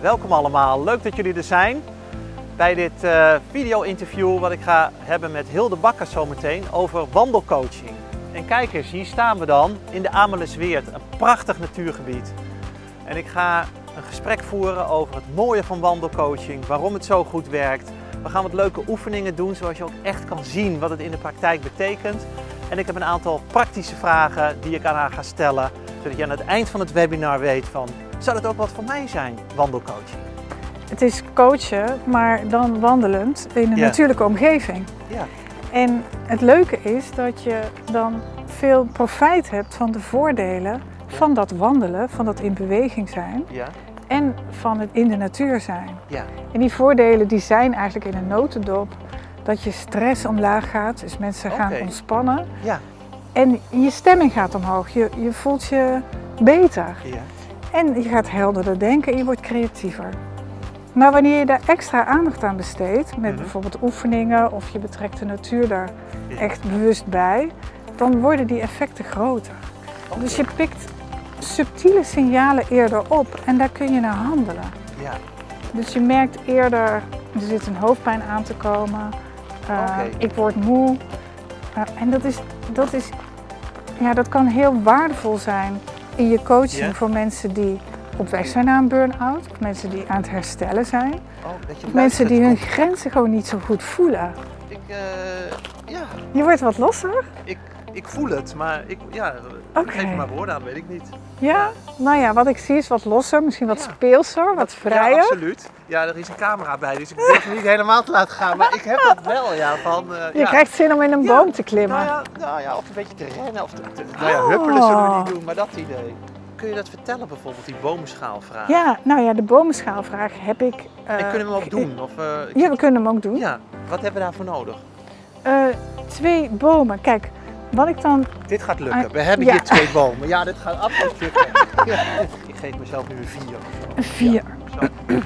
Welkom allemaal, leuk dat jullie er zijn bij dit uh, video-interview wat ik ga hebben met Hilde Bakker zometeen over wandelcoaching. En kijk eens, hier staan we dan in de Amelisweert, een prachtig natuurgebied. En ik ga een gesprek voeren over het mooie van wandelcoaching, waarom het zo goed werkt. We gaan wat leuke oefeningen doen, zodat je ook echt kan zien wat het in de praktijk betekent. En ik heb een aantal praktische vragen die ik aan haar ga stellen, zodat je aan het eind van het webinar weet van, zou het ook wat voor mij zijn, wandelcoaching? Het is coachen, maar dan wandelend in een natuurlijke omgeving. Ja. En het leuke is dat je dan veel profijt hebt van de voordelen van dat wandelen, van dat in beweging zijn. Ja. En van het in de natuur zijn. Ja. En die voordelen die zijn eigenlijk in een notendop dat je stress omlaag gaat, dus mensen gaan ontspannen. Ja. En je stemming gaat omhoog, je, je voelt je beter. Ja. En je gaat helderder denken en je wordt creatiever. Maar wanneer je daar extra aandacht aan besteedt, met Mhm. bijvoorbeeld oefeningen of je betrekt de natuur daar echt bewust bij, dan worden die effecten groter. Dus je pikt subtiele signalen eerder op en daar kun je naar handelen. Ja. Dus je merkt eerder, er zit een hoofdpijn aan te komen, uh, Oké. ik word moe. Uh, en dat, is, dat, is, ja, dat kan heel waardevol zijn in je coaching voor mensen die op weg zijn naar een burn-out, of mensen die aan het herstellen zijn, Oh, of mensen die hun grenzen gewoon niet zo goed voelen. Ik, eh, ja, Je wordt wat losser. ik, ik voel het, maar ik, ja, Oké. geef er maar woorden aan, weet ik niet. Ja? Nou ja, wat ik zie is wat losser, misschien wat Ja. speelser, wat vrijer. absoluut. Ja, er is een camera bij, dus ik durf het niet helemaal te laten gaan. Maar ik heb dat wel, ja, van... eh, je krijgt zin om in een boom te klimmen. Nou ja, nou ja, of een beetje te rennen, of te, te- nou ja, huppelen zullen we Oh. niet doen, maar dat idee. Kun je dat vertellen bijvoorbeeld, die boomschaalvraag? Ja, nou ja, de bomenschaalvraag heb ik. eh, En kunnen we hem ook doen? Of, eh, Ja, we kunnen hem ook doen. ja, wat hebben we daarvoor nodig? Eh, twee bomen. Kijk, wat ik dan. Dit gaat lukken. Ah, We hebben ja. hier twee bomen. Ja, dit gaat absoluut lukken. Ja. Ik geef mezelf nu een vier. Een vier. Ja, zo.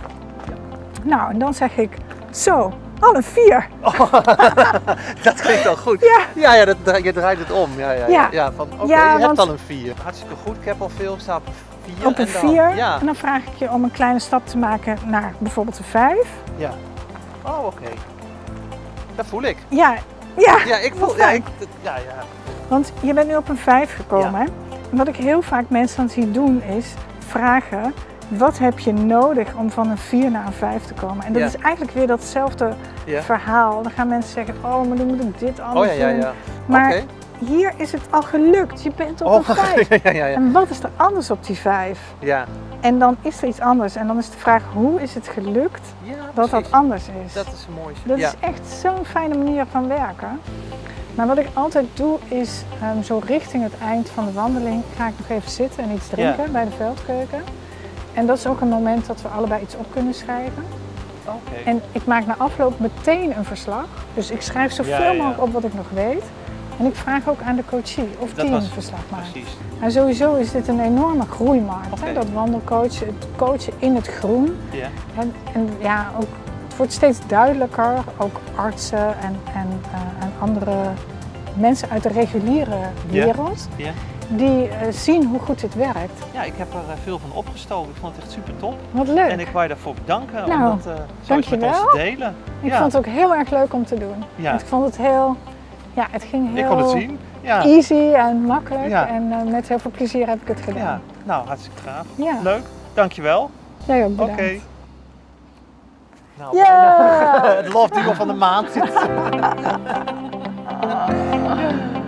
Nou, en dan zeg ik. Zo, al een vier. Dat klinkt al goed. Ja. ja, ja dat, je draait het om. Ja, ja, ja. Ja. van, oké, je hebt want- al een vier. Hartstikke goed. Ik heb al veel. Ik sta op een vier. Op een en dan- vier. En dan vraag ik je om een kleine stap te maken naar bijvoorbeeld een vijf. ja. Oh, oké. Dat voel ik. Ja, ja. Ja, ik voel. Ja, ik, ja, ja. Want je bent nu op een vijf gekomen. Ja. Hè? En wat ik heel vaak mensen dan zie doen is vragen. Wat heb je nodig om van een 4 naar een 5 te komen? En dat Ja. is eigenlijk weer datzelfde verhaal. Dan gaan mensen zeggen, oh, maar dan moet ik dit Oh anders ja, ja, doen. ja. Maar hier is het al gelukt. Je bent op Oh, een 5. ja, ja, ja. En wat is er anders op die 5? Ja, En dan is er iets anders. En dan is de vraag, hoe is het gelukt ja dat dat anders is? Dat is mooiste. Dat ja. is echt zo'n fijne manier van werken. Maar wat ik altijd doe is, ehm, zo richting het eind van de wandeling ga ik nog even zitten en iets drinken bij de veldkeuken. En dat is ook een moment dat we allebei iets op kunnen schrijven. En ik maak na afloop meteen een verslag. Dus ik schrijf zoveel mogelijk op wat ik nog weet. En ik vraag ook aan de coachie of Dat die was- een verslag maakt. Precies. En sowieso is dit een enorme groeimarkt. Hè? Dat wandelcoachen, het coachen in het groen. Ja. En, en ja, ook, het wordt steeds duidelijker, ook artsen en, en, eh, en andere mensen uit de reguliere wereld, die eh, zien hoe goed dit werkt. ja, ik heb er eh, veel van opgestoken. Ik vond het echt super top. Wat leuk. En ik wou je daarvoor bedanken Nou, om dat eh, zo met ons te delen. ik ja. vond het ook heel erg leuk om te doen. Ja. Ik vond het heel, ja, het ging heel ik kon het zien. Ja. easy en makkelijk. En eh, met heel veel plezier heb ik het gedaan. Ja. Nou, hartstikke graag. Ja. Leuk. Dankjewel. Jij ook bedankt. Oké. Okay. Nou, yeah. het love van de maand zit.